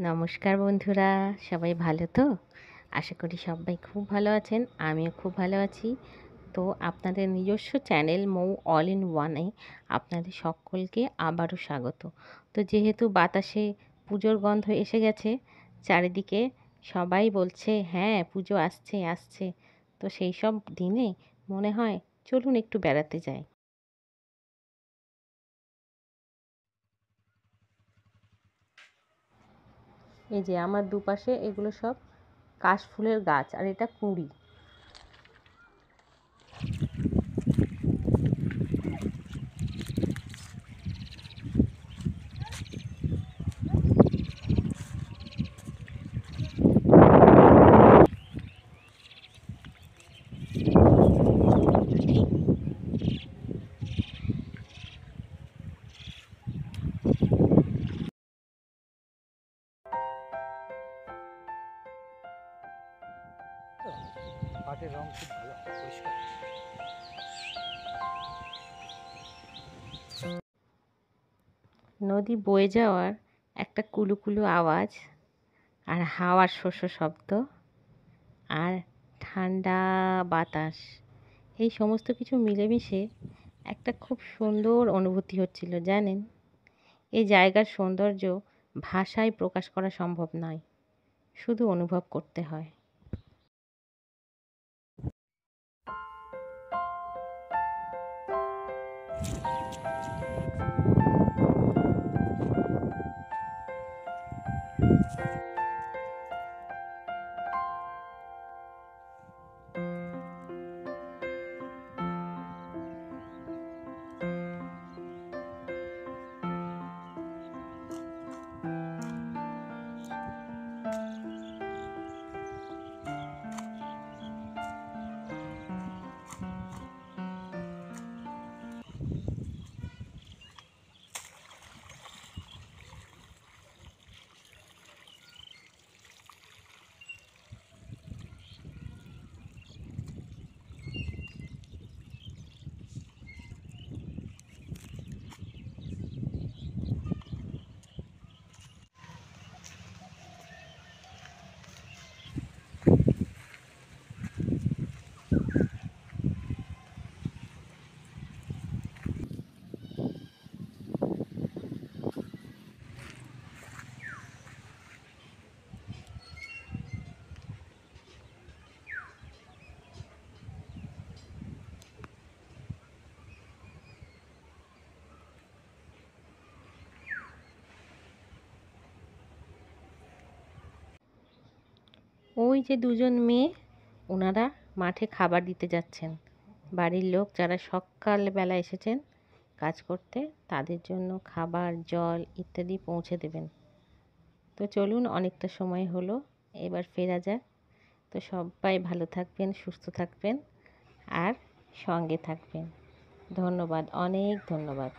নমস্কার বন্ধুরা, সবাই ভালো তো? আশা করি সবাই খুব ভালো আছেন, আমিও খুব ভালো আছি। তো আপনাদের নিজস্ব চ্যানেল মৌ অল ইন ওয়ানে আপনাদের সকলকে আবারও স্বাগত। তো যেহেতু বাতাসে পুজোর গন্ধ এসে গেছে, চারিদিকে সবাই বলছে হ্যাঁ পুজো আসছে আসছে। তো সেই সব দিনে মনে হয় চলুন একটু বেড়াতে যাই। এই যে আমার দুপাশে এগুলো সব কাশফুলের গাছ আর এটা কুঁড়ি। পাটের রং খুব ভালো, পরিষ্কার। নদী বয়ে যাওয়ার একটা কুলুকুলু আওয়াজ আর হাওয়ার শস্য শব্দ আর ঠান্ডা বাতাস, এই সমস্ত কিছু মিলেমিশে একটা খুব সুন্দর অনুভূতি হচ্ছিল, জানেন? এই জায়গার সৌন্দর্য ভাষায় প্রকাশ করা সম্ভব নয়, শুধু অনুভব করতে হয়। ওই যে দুজন মেয়ে, ওনারা মাঠে খাবার দিতে যাচ্ছেন। বাড়ির লোক যারা সকালবেলা এসেছেন কাজ করতে, তাদের জন্য খাবার, জল ইত্যাদি পৌঁছে দেবেন। তো চলুন, অনেকটা সময় হলো, এবার ফেরা যাক। তো সবাই ভালো থাকবেন, সুস্থ থাকবেন আর সঙ্গে থাকবেন। ধন্যবাদ, অনেক ধন্যবাদ।